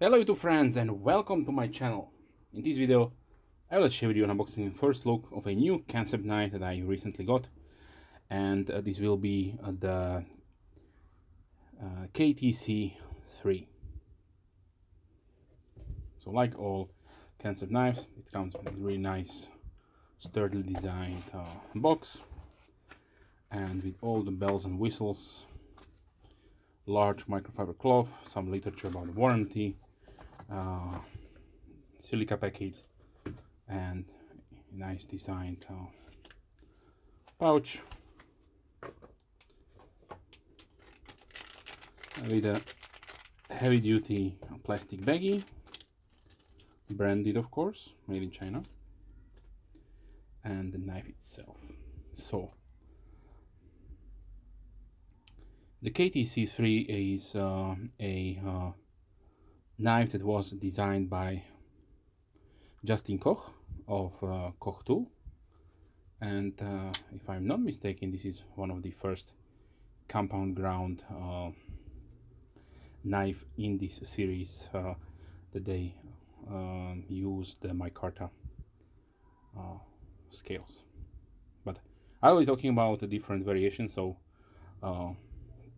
Hello YouTube friends and welcome to my channel. In this video I will share with you an unboxing and first look of a new Kansept knife that I recently got and uh, this will be uh, the uh, KTC 3. So like all Kansept knives it comes with a really nice sturdy designed uh, box and with all the bells and whistles large microfiber cloth, some literature about the warranty, uh, silica packet and nice designed uh, pouch. With a heavy duty plastic baggie. Branded of course made in China. And the knife itself. So the KTC3 is uh, a uh, knife that was designed by Justin Koch of uh, Koch Tool. And uh, if I'm not mistaken this is one of the first compound ground uh, knife in this series uh, that they um, use the micarta uh, scales. But I will be talking about the different variations so uh,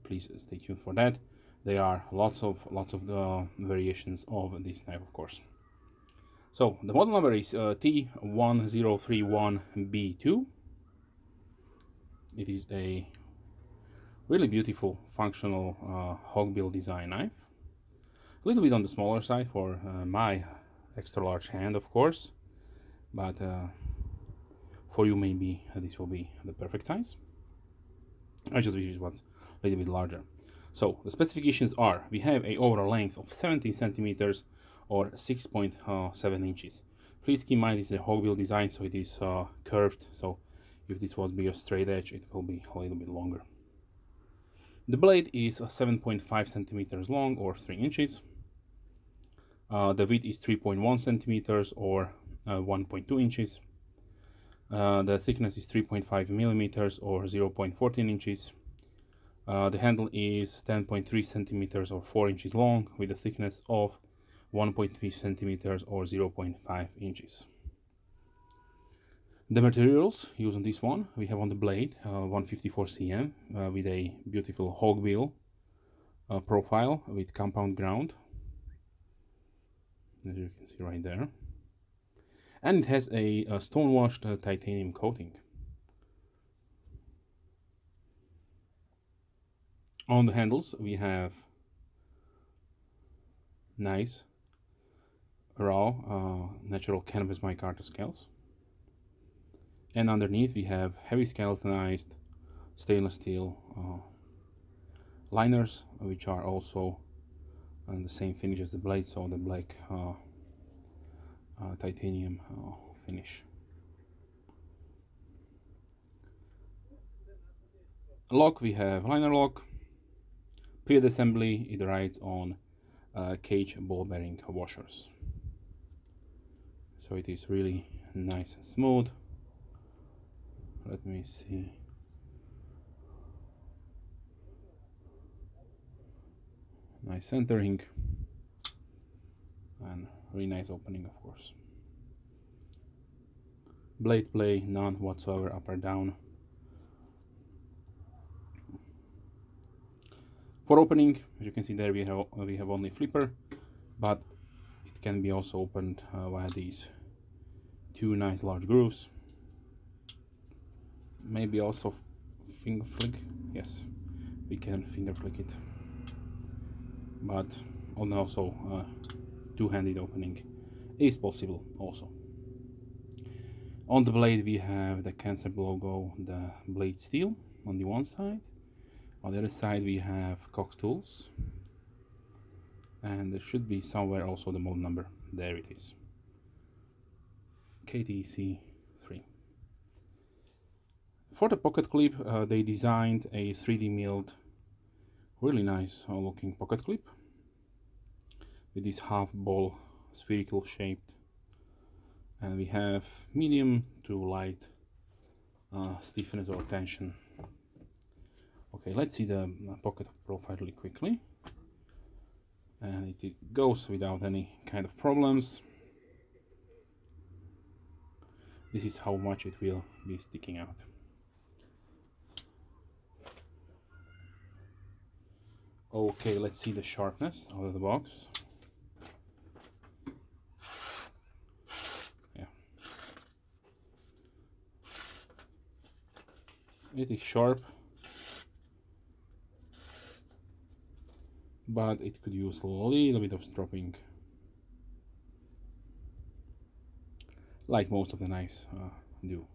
please stay tuned for that there are lots of lots of the variations of this knife of course. So the model number is uh, T1031B2 it is a really beautiful functional uh, hawkbill design knife. A little bit on the smaller side for uh, my extra large hand of course. But uh, for you maybe this will be the perfect size. I just wish it was a little bit larger so the specifications are we have a overall length of 17 centimeters or 6.7 uh, inches. Please keep in mind this is a hawkbill design so it is uh, curved so if this was be a straight edge it will be a little bit longer. The blade is 7.5 centimeters long or 3 inches. Uh, the width is 3.1 centimeters or uh, 1.2 inches. Uh, the thickness is 3.5 millimeters or 0.14 inches uh, the handle is 10.3 centimeters or 4 inches long with a thickness of 1.3 centimeters or 0.5 inches. The materials used on this one, we have on the blade uh, 154 cm uh, with a beautiful hawkbill uh, profile with compound ground, as you can see right there. And it has a, a stone-washed uh, titanium coating. On the handles we have nice raw uh, natural canvas micarta scales. And underneath we have heavy skeletonized stainless steel uh, liners which are also on the same finish as the blade so the black uh, uh titanium uh, finish. Lock we have liner lock Pivot assembly, it rides on uh, cage ball bearing washers. So it is really nice and smooth. Let me see. Nice centering and really nice opening of course. Blade play, none whatsoever up or down. For opening, as you can see there, we have we have only flipper, but it can be also opened uh, via these two nice large grooves. Maybe also finger flick. Yes, we can finger flick it, but also uh, two-handed opening is possible also. On the blade we have the Kansept logo, the blade steel on the one side on the other side we have Koch tools. And there should be somewhere also the model number. There it is. KTC 3 for the pocket clip uh, they designed a 3D milled really nice looking pocket clip with this half ball spherical shaped and we have medium to light uh, stiffness or tension Okay, let's see the uh, pocket profile really quickly. and it, it goes without any kind of problems. This is how much it will be sticking out. Okay let's see the sharpness out of the box. Yeah. It is sharp but it could use a little bit of stropping like most of the knives uh, do.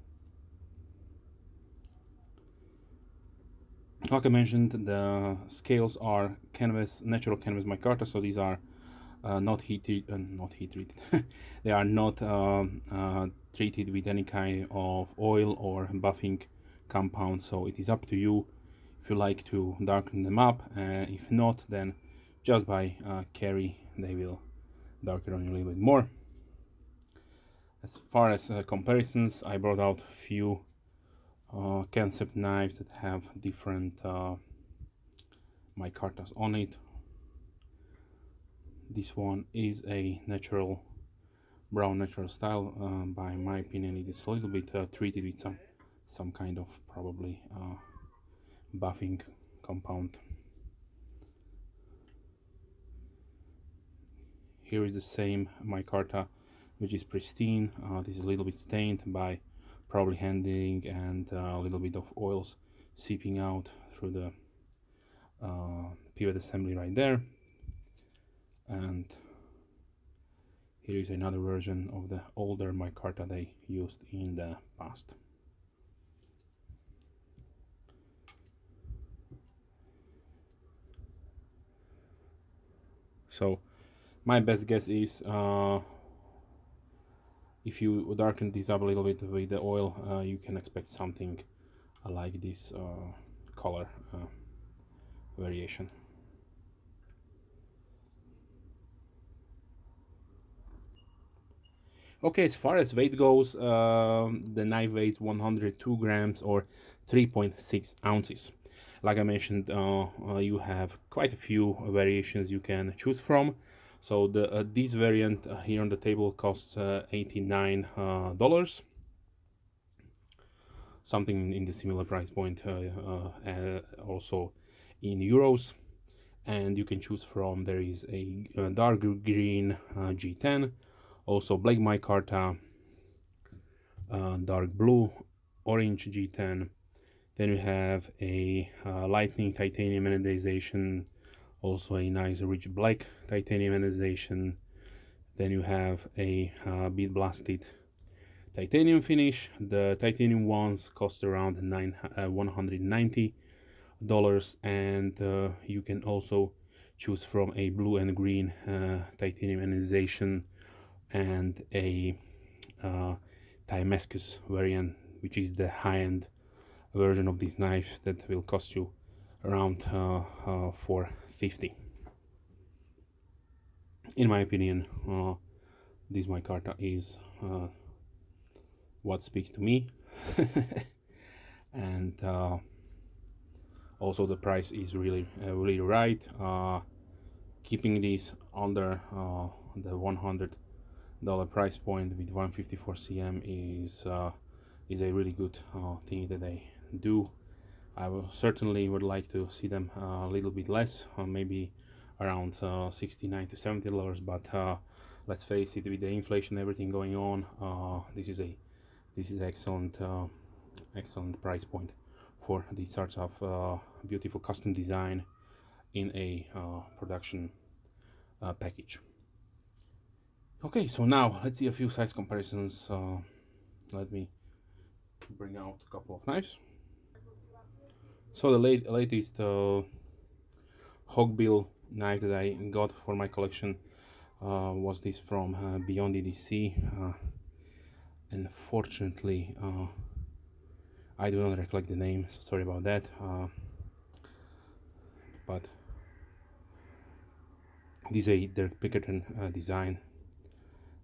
Like I mentioned, the scales are canvas, natural canvas micarta, so these are uh, not heat uh, not heat treated. they are not um, uh, treated with any kind of oil or buffing compound. So it is up to you if you like to darken them up. Uh, if not, then just by uh, carry they will darken on you a little bit more. As far as uh, comparisons I brought out a few uh, Kansept knives that have different uh, micartas on it. This one is a natural brown natural style uh, by my opinion it is a little bit uh, treated with some some kind of probably uh, buffing compound here is the same micarta which is pristine. Uh, this is a little bit stained by probably handling and uh, a little bit of oils seeping out through the uh, pivot assembly right there. And here is another version of the older micarta they used in the past. So my best guess is uh, if you darken this up a little bit with the oil uh, you can expect something like this uh, color uh, variation. Okay as far as weight goes um, the knife weighs 102 grams or 3.6 ounces. Like I mentioned uh, uh, you have quite a few variations you can choose from so the uh, this variant uh, here on the table costs uh, $89 uh, something in the similar price point uh, uh, also in euros. And you can choose from there is a, a dark green G10 also black micarta dark blue orange G10 then we have a lightning titanium anodization also a nice rich black titanium anodization then you have a uh, bead blasted titanium finish. The titanium ones cost around nine uh, 190 dollars. And uh, you can also choose from a blue and green uh, titanium anodization and a uh, variant which is the high-end version of this knife that will cost you around uh, uh, for 50 in my opinion uh, this micarta is uh, what speaks to me. And uh, also the price is really uh, really right. Uh, keeping this under uh, the 100 dollar price point with 154 cm is is a really good thing that they do I will certainly would like to see them uh, a little bit less, uh, maybe around uh, 69 to 70 dollars. But uh, let's face it, with the inflation, everything going on, uh, this is a this is excellent uh, excellent price point for these sorts of beautiful custom design in a production package. Okay, so now let's see a few size comparisons. let me bring out a couple of knives. So the late, latest uh, hawkbill knife that I got for my collection uh, was this from uh, Beyond EDC. Uh, unfortunately, uh, I do not recollect the name, so sorry about that. Uh, but this is a Dirk Pinkerton uh, design.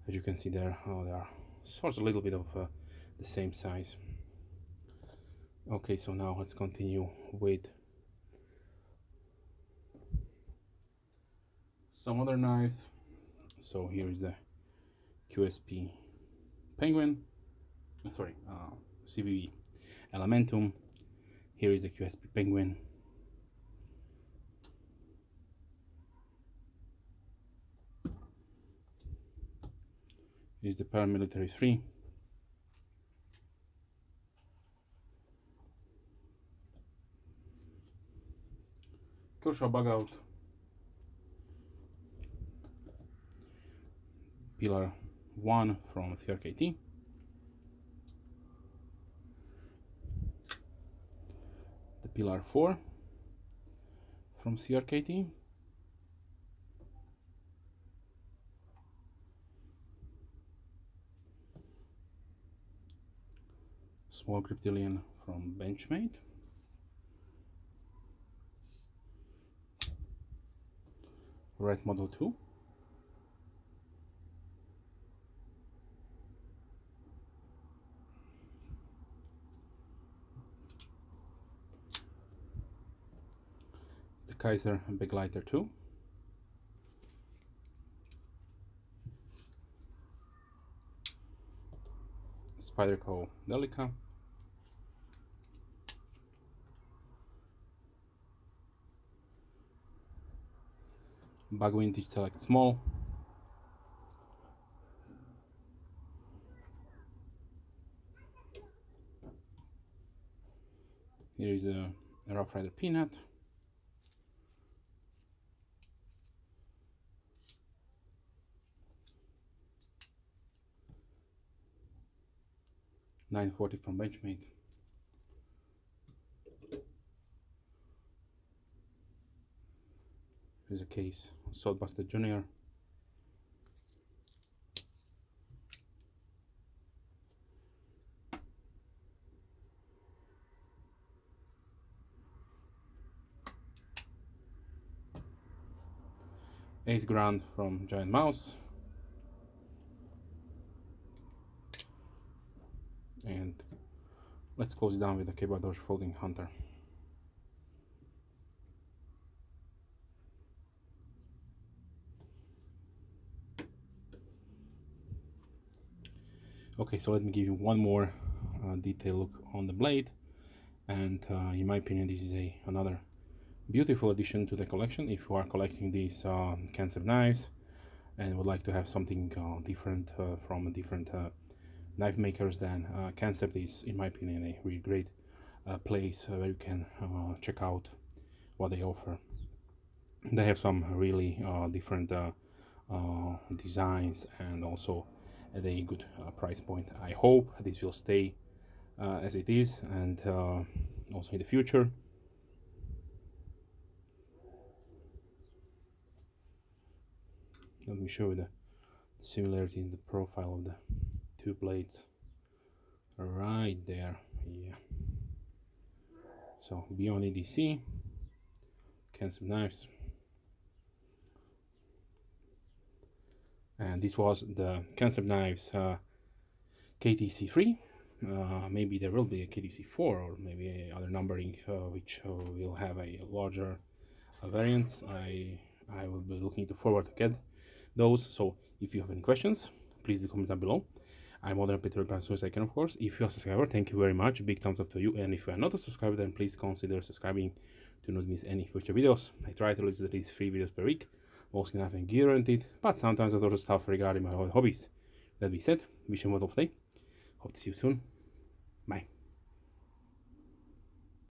As you can see there, they are sort of a little bit of the same size okay so now let's continue with some other knives. So here is the QSP Penguin. Uh, sorry uh, Civivi Elementum. Here is the QSP Penguin. Is the paramilitary 3 Kershaw bug out Pilar 1 from CRKT the Pilar 4 from CRKT small Griptilian from Benchmade. Red Model 2. The Kizer Big Lighter 2. Spyderco Delica. Bug vintage select small. Here is a, Rough Rider Peanut. Nine forty from Benchmade. Here's a case, Sodbuster Junior. Ace Grand from Giant Mouse. And let's close it down with the Ka-Bar Folding Hunter. Okay so let me give you one more uh, detailed look on the blade. And uh, in my opinion this is a another beautiful addition to the collection. If you are collecting these uh, Kansept knives and would like to have something uh, different uh, from different uh, knife makers then uh, is in my opinion a really great place where you can check out what they offer. They have some really different designs and also at a good uh, price point. I hope this will stay uh, as it is and uh, also in the future. Let me show you the similarity in the profile of the two blades right there yeah so beyond EDC Kansept knives and this was the Kansept knives uh, KTC3 uh, maybe there will be a KTC4 or maybe other numbering uh, which uh, will have a larger uh, variant. I I will be looking forward to get those. So if you have any questions please comment down below. I'm more than happy to reply as I can of course. If you're a subscriber thank you very much. Big thumbs up to you. And if you are not a subscriber then please consider subscribing to not miss any future videos. I try to release at least three videos per week most nothing guaranteed, but sometimes of stuff regarding my hobbies. That being said, wish you a wonderful day. Hope to see you soon.